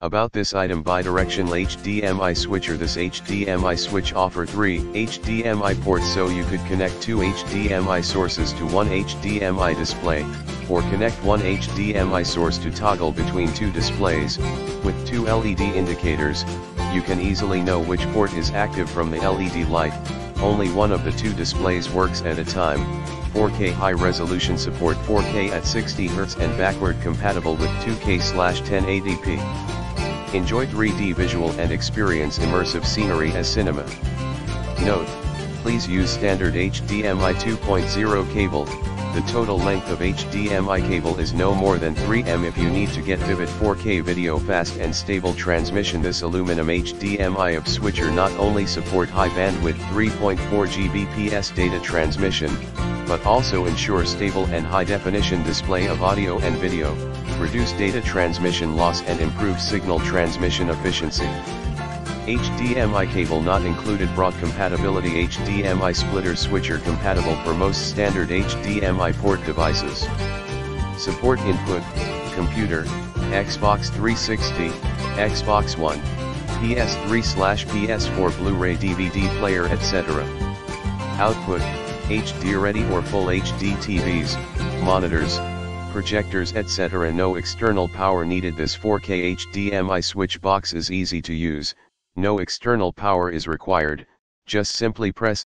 About this item bidirectional HDMI switcher. This HDMI switch offer 3 HDMI ports so you could connect two HDMI sources to one HDMI display, or connect one HDMI source to toggle between two displays, with two LED indicators, you can easily know which port is active from the LED light, only one of the two displays works at a time, 4K high resolution support 4K at 60Hz and backward compatible with 2K/1080p. Enjoy 3D visual and experience immersive scenery as cinema. Note, please use standard HDMI 2.0 cable, the total length of HDMI cable is no more than 3M if you need to get vivid 4K video fast and stable transmission. This aluminum HDMI of switcher not only support high bandwidth 3.4 Gbps data transmission, but also ensure stable and high definition display of audio and video, reduce data transmission loss and improve signal transmission efficiency. HDMI cable not included broad compatibility HDMI splitter switcher compatible for most standard HDMI port devices. Support input, computer, Xbox 360, Xbox One, PS3-PS4 Blu-ray DVD player etc. Output, HD ready or full HD TVs, monitors, projectors etc. No external power needed. This 4K HDMI switch box is easy to use, no external power is required, just simply press